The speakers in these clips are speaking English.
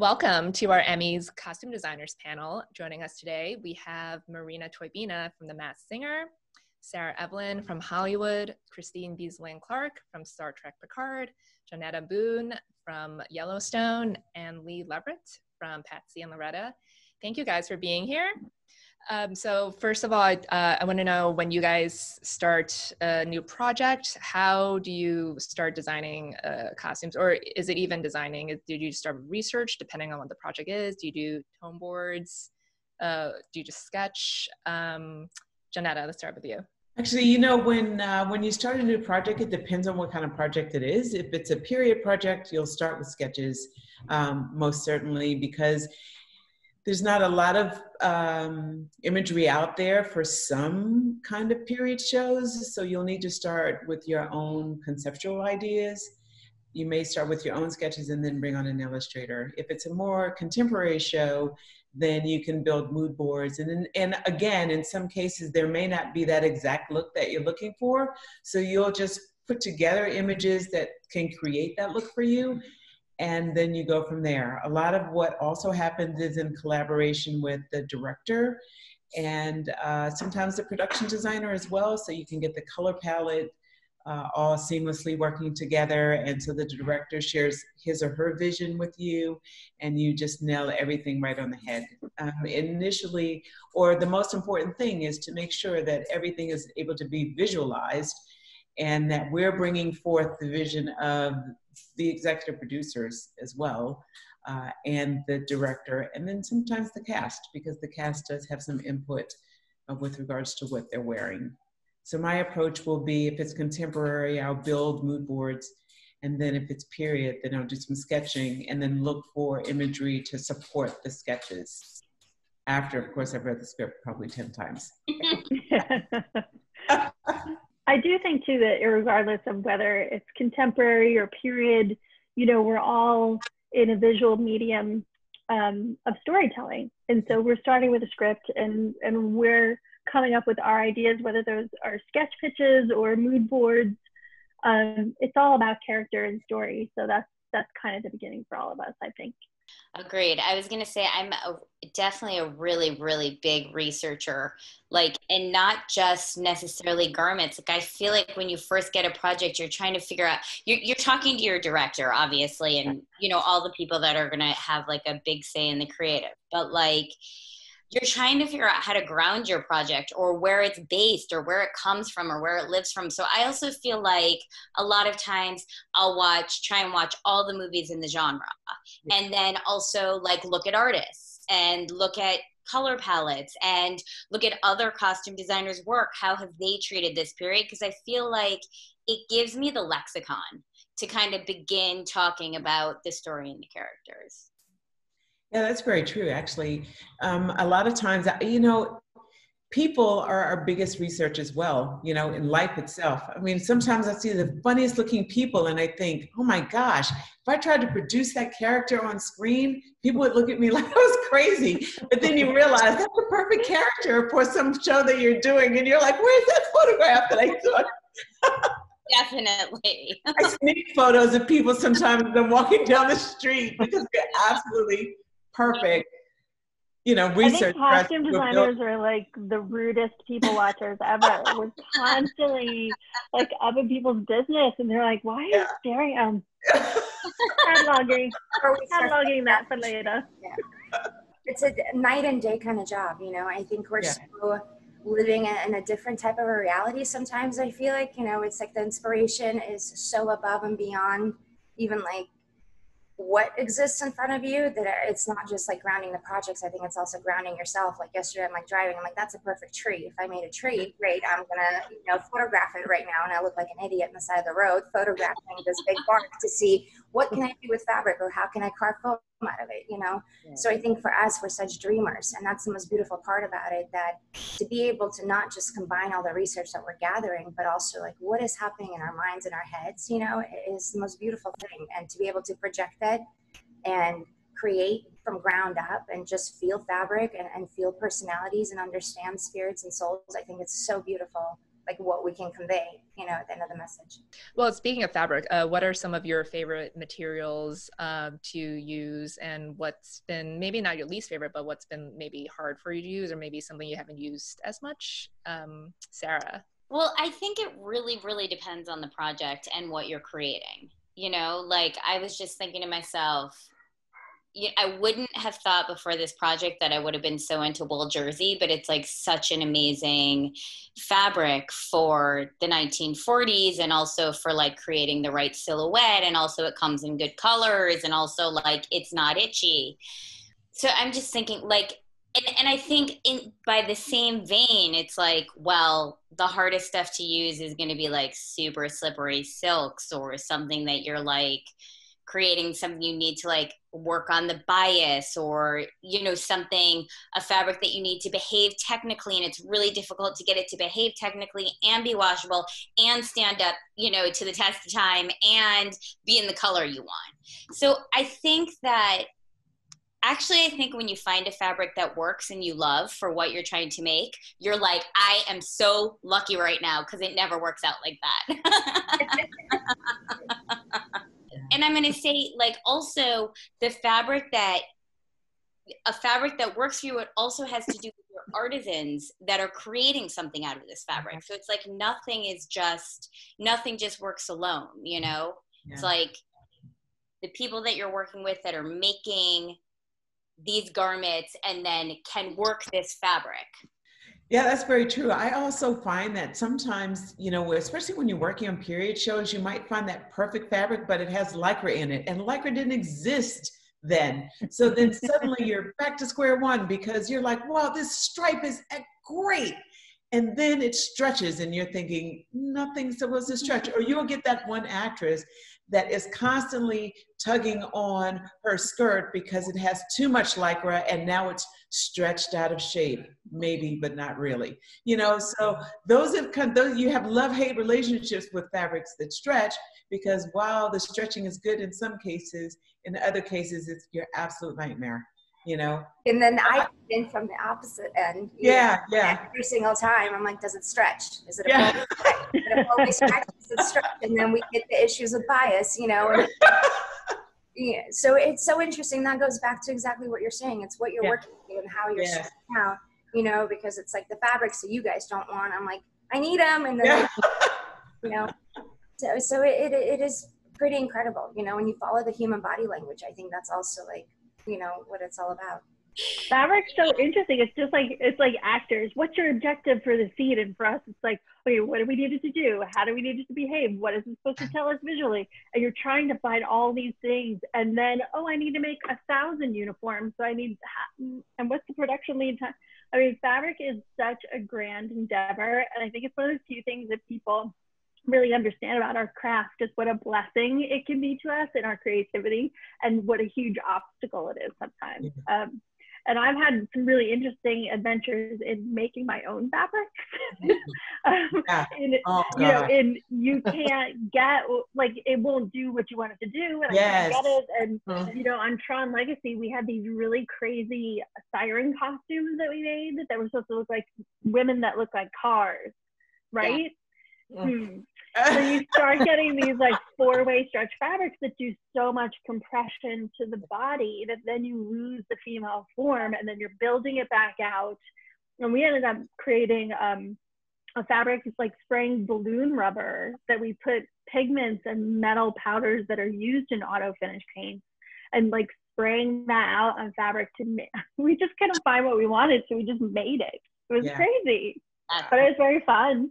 Welcome to our Emmys Costume Designers panel. Joining us today, we have Marina Toybina from The Masked Singer, Sarah Evelyn from Hollywood, Christine Bieselin Clark from Star Trek Picard, Johnetta Boone from Yellowstone, and Leigh Leverett from Patsy and Loretta. Thank you guys for being here. Um, so first of all, I, uh, I want to know when you guys start a new project, how do you start designing uh, costumes or is it even designing? Do you start research depending on what the project is? Do you do tone boards? Uh, do you just sketch? Um, Johnetta, let's start with you. Actually, you know, when uh, when you start a new project, it depends on what kind of project it is. If it's a period project, you'll start with sketches, um, most certainly, because there's not a lot of um, imagery out there for some kind of period shows. So you'll need to start with your own conceptual ideas. You may start with your own sketches and then bring on an illustrator. If it's a more contemporary show, then you can build mood boards. And, and again, in some cases, there may not be that exact look that you're looking for. So you'll just put together images that can create that look for you and then you go from there. A lot of what also happens is in collaboration with the director and uh, sometimes the production designer as well, so you can get the color palette uh, all seamlessly working together. And so the director shares his or her vision with you, and you just nail everything right on the head. Um, initially, or the most important thing is to make sure that everything is able to be visualized and that we're bringing forth the vision of the executive producers as well, uh, and the director, and then sometimes the cast, because the cast does have some input uh, with regards to what they're wearing. So my approach will be if it's contemporary, I'll build mood boards. And then if it's period, then I'll do some sketching and then look for imagery to support the sketches. After, of course, I've read the script probably 10 times. I do think too that regardless of whether it's contemporary or period, you know, we're all in a visual medium um, of storytelling. And so we're starting with a script and, and we're coming up with our ideas, whether those are sketch pitches or mood boards. Um, it's all about character and story. So that's, that's kind of the beginning for all of us, I think. Agreed. I was going to say I'm a, definitely a really, really big researcher, like, and not just necessarily garments. Like, I feel like when you first get a project, you're trying to figure out. You're, you're talking to your director, obviously, and you know all the people that are going to have like a big say in the creative. But like, you're trying to figure out how to ground your project or where it's based or where it comes from or where it lives from. So I also feel like a lot of times I'll watch, try and watch all the movies in the genre. And then also like look at artists and look at color palettes and look at other costume designers' work. How have they treated this period? Because I feel like it gives me the lexicon to kind of begin talking about the story and the characters. Yeah, that's very true, actually. Um, a lot of times, you know, people are our biggest research as well, you know, in life itself. I mean, sometimes I see the funniest looking people and I think, oh my gosh, if I tried to produce that character on screen, people would look at me like I was crazy. But then you realize that's the perfect character for some show that you're doing. And you're like, where's that photograph that I took? Definitely. I sneak photos of people sometimes as I'm walking down the street because they're absolutely perfect you know, research. I think costume designers are like the rudest people watchers ever. We're constantly like up in people's business, and they're like, "Why are you staring?" Um, cataloging, cataloging that for later. Yeah. It's a night and day kind of job, you know. I think we're yeah. so living in a different type of a reality. Sometimes I feel like you know, it's like the inspiration is so above and beyond even like what exists in front of you that it's not just like grounding the projects. I think it's also grounding yourself. Like yesterday i'm like driving. I'm like that's a perfect tree. If i made a tree great. I'm gonna you know photograph it right now and i look like an idiot on the side of the road photographing this big bark to see what can i do with fabric or how can i carve foam out of it you know? Yeah. so i think for us we're such dreamers and that's the most beautiful part about it that to be able to not just combine all the research that we're gathering but also like what is happening in our minds and our heads you know is the most beautiful thing. And to be able to project that and create from ground up and just feel fabric and, and feel personalities and understand spirits and souls i think it's so beautiful like what we can convey you know at the end of the message. Well speaking of fabric uh, what are some of your favorite materials um, to use and what's been maybe not your least favorite but what's been maybe hard for you to use or maybe something you haven't used as much? Um, sarah. Well i think it really really depends on the project and what you're creating. You know like i was just thinking to myself I wouldn't have thought before this project that I would have been so into wool jersey, but it's like such an amazing fabric for the 1940s and also for like creating the right silhouette. And also, it comes in good colors and also like it's not itchy. So I'm just thinking, like, and, and I think in by the same vein, it's like, well, the hardest stuff to use is going to be like super slippery silks or something that you're like, creating something you need to like work on the bias or you know something a fabric that you need to behave technically and it's really difficult to get it to behave technically and be washable and stand up you know to the test of time and be in the color you want. So i think that actually i think when you find a fabric that works and you love for what you're trying to make you're like i am so lucky right now because it never works out like that and I'm going to say, like, also the fabric that a fabric that works for you, it also has to do with your artisans that are creating something out of this fabric. Mm-hmm. So it's like nothing is just, nothing just works alone, you know? Yeah. It's like the people that you're working with that are making these garments and then can work this fabric. Yeah, that's very true. I also find that sometimes, you know, especially when you're working on period shows, you might find that perfect fabric, but it has lycra in it, and lycra didn't exist then. So then suddenly you're back to square one because you're like, wow, this stripe is great. And then it stretches, and you're thinking, nothing's supposed to stretch. Mm-hmm. Or you'll get that one actress that is constantly tugging on her skirt because it has too much lycra and now it's stretched out of shape. Maybe but not really. You know so those have come those you have love hate relationships with fabrics that stretch because while the stretching is good in some cases in other cases it's your absolute nightmare you know? And then i in from the opposite end yeah know, yeah. every single time i'm like does it stretch? Is it a yeah. it stretch? Does it stretch? And then we get the issues of bias you know and, yeah so it's so interesting. That goes back to exactly what you're saying. It's what you're yeah. working with and how you're yeah. out you know because it's like the fabrics that you guys don't want. I'm like i need them and then yeah. you know. So so it, it, it is pretty incredible you know when you follow the human body language i think that's also like you know what it's all about. Fabric's so interesting. It's just like it's like actors. What's your objective for the scene? And for us it's like okay what do we need it to do? How do we need it to behave? What is it supposed to tell us visually? And you're trying to find all these things. And then oh i need to make a thousand uniforms. So i need and what's the production lead time? I mean fabric is such a grand endeavor. And i think it's one of those few things that people really understand about our craft just what a blessing it can be to us in our creativity and what a huge obstacle it is sometimes. Um, and I've had some really interesting adventures in making my own fabric. um, yeah. in, oh, you know, and you can't get like it won't do what you want it to do, and yes. I can't get it. And mm. you know, on Tron Legacy, we had these really crazy siren costumes that we made that were supposed to look like women that look like cars, right? Yeah. Hmm so you start getting these like four-way stretch fabrics that do so much compression to the body that then you lose the female form and then you're building it back out. And we ended up creating um, a fabric like spraying balloon rubber that we put pigments and metal powders that are used in auto finish paints and like spraying that out on fabric to make we just couldn't find what we wanted so we just made it. It was yeah. crazy. But it was very fun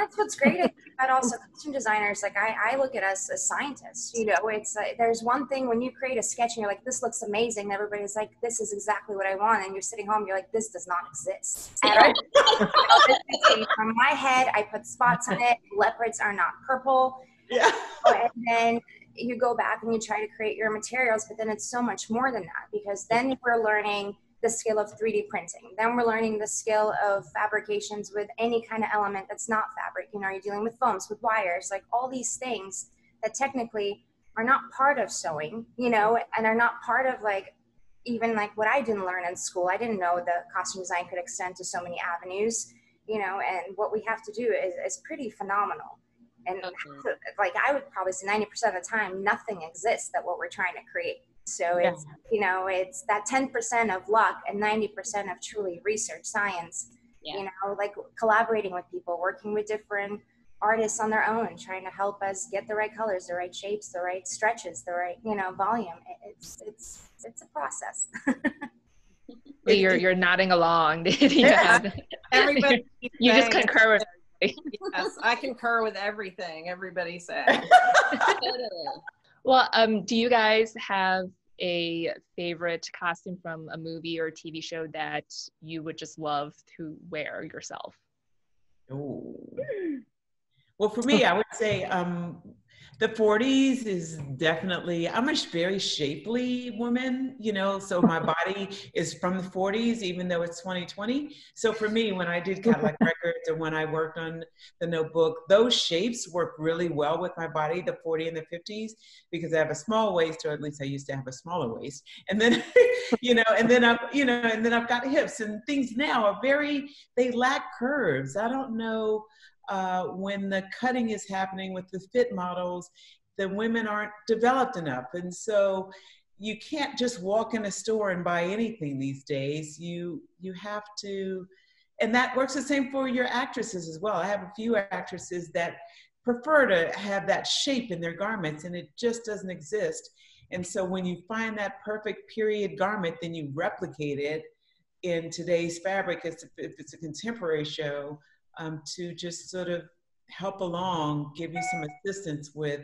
that's what's great about also costume designers. Like I, I look at us as scientists. You know, it's like there's one thing when you create a sketch and you're like, this looks amazing. And everybody's like, this is exactly what I want. And you're sitting home, you're like, this does not exist From my head, I put spots on it. Leopards are not purple. Yeah. And then you go back and you try to create your materials, but then it's so much more than that because then we're learning the skill of 3D printing. Then we're learning the skill of fabrications with any kind of element that's not fabric. You know, you're dealing with foams, with wires, like all these things that technically are not part of sewing, you know, and are not part of like even like what I didn't learn in school. I didn't know the costume design could extend to so many avenues. you know, and what we have to do is, is pretty phenomenal. And Okay. like I would probably say 90% of the time, nothing exists that what we're trying to create. So it's, you know, it's that 10% of luck and 90% of truly research science, Yeah. you know, like collaborating with people, working with different artists on their own, trying to help us get the right colors, the right shapes, the right stretches, the right, you know, volume. It- It's, it's, it's a process. You're you're nodding along. yeah. Everybody. You just concur with Yes, I concur with everything everybody said. Totally. Well, um, do you guys have a favorite costume from a movie or TV show that you would just love to wear yourself? Oh. Well, for me, I would say um, the 40s is definitely, I'm a very shapely woman, you know, so my body is from the 40s, even though it's 2020. So for me, when I did Cadillac Records and when I worked on the notebook, those shapes work really well with my body, the 40 and the 50s, because I have a small waist, or at least I used to have a smaller waist. And then, you know, and then I've, you know, and then I've got hips and things now are very, they lack curves. I don't know uh, when the cutting is happening with the fit models, the women aren't developed enough. And so you can't just walk in a store and buy anything these days. You you have to and that works the same for your actresses as well. I have a few actresses that prefer to have that shape in their garments and it just doesn't exist. And so when you find that perfect period garment, then you replicate it in today's fabric if if it's a contemporary show um, to just sort of help along, give you some assistance with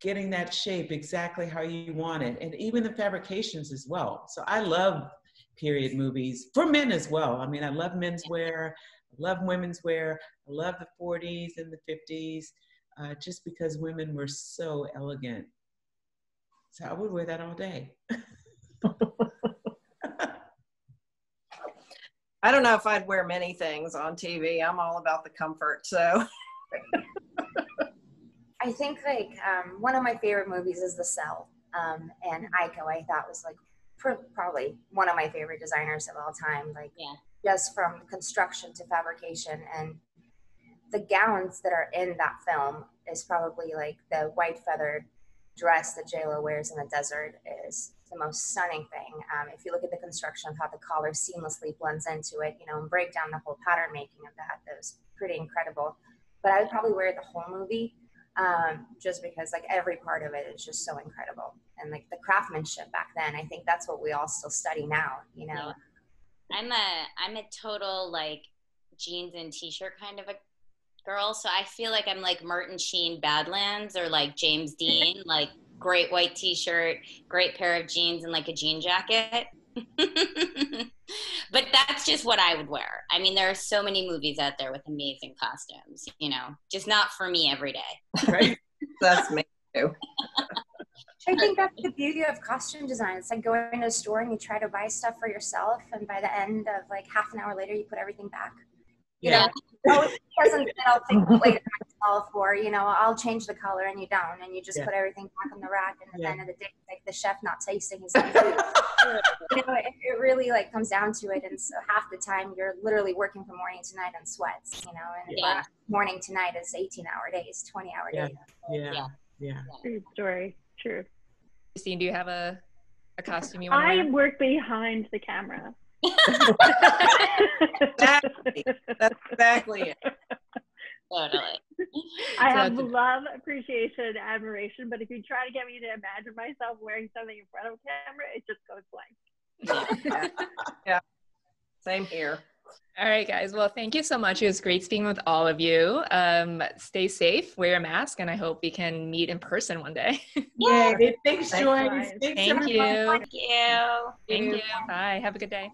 getting that shape exactly how you want it, and even the fabrications as well. So I love period movies for men as well. I mean, I love men's wear, I love women's wear, I love the 40s and the 50s, uh, just because women were so elegant. So I would wear that all day. I don't know if I'd wear many things on TV. I'm all about the comfort. So I think like um, one of my favorite movies is The Cell, um, and Eiko I thought was like pr- probably one of my favorite designers of all time. Like Yeah. just from construction to fabrication, and the gowns that are in that film is probably like the white feathered dress that J Lo wears in the desert is the most stunning thing. Um, if you look at the construction of how the collar seamlessly blends into it, you know, and break down the whole pattern making of that, that was pretty incredible. But I would probably wear the whole movie um, just because like every part of it is just so incredible and like the craftsmanship back then i think that's what we all still study now you know Yeah. I'm a I'm a total like jeans and t-shirt kind of a girl. So I feel like I'm like Martin Sheen Badlands or like James Dean, like great white t-shirt, great pair of jeans and like a jean jacket. but that's just what I would wear. I mean, there are so many movies out there with amazing costumes, you know, just not for me every day. Right? that's me too. i think that's the beauty of costume design it's like going to a store and you try to buy stuff for yourself and by the end of like half an hour later you put everything back you Yeah. know it doesn't fit i'll take the plate myself or you know i'll change the color and you don't and you just Yeah. put everything back on the rack and at Yeah. the end of the day like the chef not tasting his own food you know, it, it really like comes down to it. And so half the time you're literally working from morning to night in sweats, you know, and Yeah. Uh, morning to night is 18 hour days, 20 hour Yeah. days. Yeah. Yeah. Yeah. True story. True. Christine, do you have a, a costume you want I wear? work behind the camera. Exactly. That's exactly it. Totally. I have love, appreciation, admiration, but if you try to get me to imagine myself wearing something in front of a camera, it just goes blank. Yeah. Same here. All right, guys. Well, thank you so much. It was great speaking with all of you. Um, stay safe, wear a mask, and I hope we can meet in person one day. Yay. Thanks, Thanks, Joyce. guys. Thanks, Thank you. Thank you. Thank you. Bye. Have a good day.